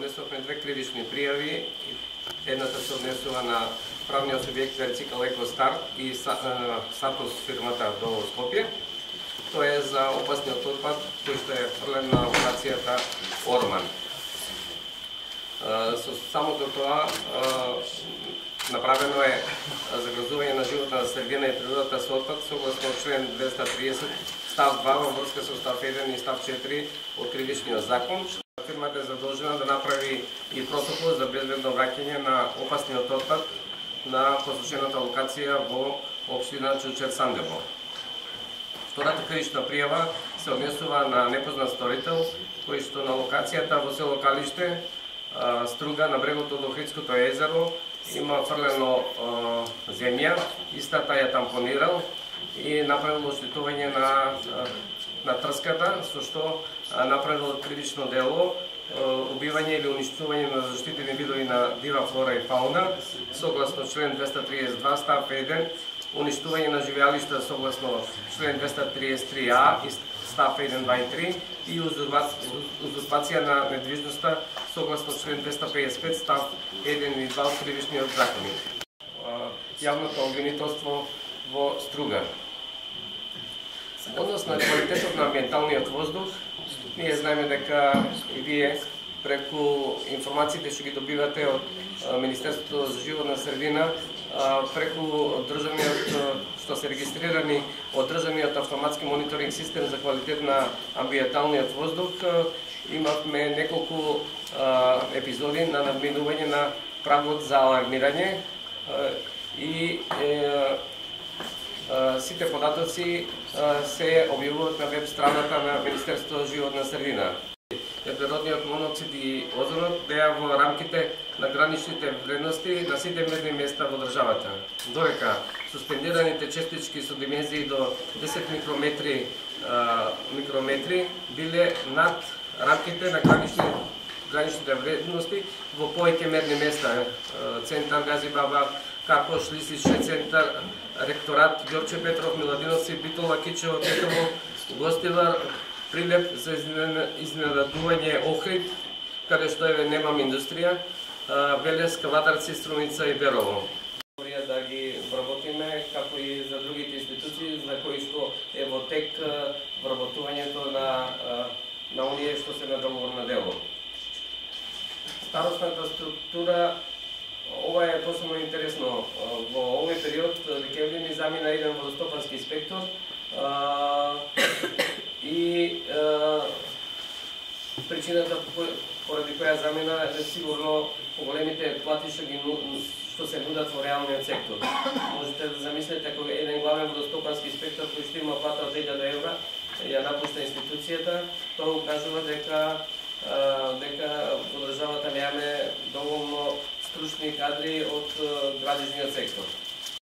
поднесовме две кривични пријави. Едната се однесува на правниот субјект Верцикал Екостар и Сатос фирмата до Скопје. Тоа е за опасниот отпад кој што е фрлен на локацијата Орман. Со самото тоа направено е загрозување на животна средина и природата со отпад согласно член 230 став 2 во врска со став 1 и став 4 од кривичниот закон. Фирмата е задолжена да направи и протокол за безбедно враќање на опасниот отпад на посочената локација во општина Чучер Сандево. Втората кришна пријава се однесува на непознат сторител кој што на локацијата во село Калиште струга на брегото до Охридското езеро има фрлено земја, истата ја тампонирал и направил оштетување на на трската, со што направил кривично дело убивање или уништување на заштитени видови на дива флора и фауна, согласно член 232 став 1, уништување на живеалишта согласно член 233а и став 1, 2 и 3 и узурпација на недвижноста согласно член 255 став 1 и 2 од кривичниот закони. Јавното обвинителство во Струга. Однос на квалитетот на амбиенталниот воздух, ние знаеме дека и вие преку информациите што ги добивате од Министерството за животна средина, преку државниот што се регистрирани од државниот автоматски мониторинг систем за квалитет на амбиенталниот воздух, имавме неколку епизоди на надминување на прагот за алармирање и сите податоци се објавуваат на веб страната на Министерството за животна средина. Въглеродниот моноксид и озонот беа во рамките на граничните вредности на сите мерни места во државата. Дорека суспендираните честички со димензии до 10 микрометри микрометри биле над рамките на граничните граничните вредности во повеќе мерни места. Центар Гази Баба, Капош, Лисиче центар, ректорат Ѓорче Петров, Миладиновци, Битола, Кичево, Петрово, гостилар Прилеп за изненадување Охрид, каде што еве немам индустрија, Велес, Каватарци, Струница и Берово. Да ги вработиме, како и за другите институции, за кои што е во тек вработувањето на, на оние што се на договор на дело старосната структура Ова е посебно интересно. Во овој период декември ни замина еден водостопански инспектор и причината поради која замена е сигурно поголемите плати што ги што се нудат во реалниот сектор. Можете да замислите ако еден главен водостопански инспектор кој што има плата од 1000 евра ја напушта институцијата, тоа укажува дека дека различни кадри од э, градежниот сектор.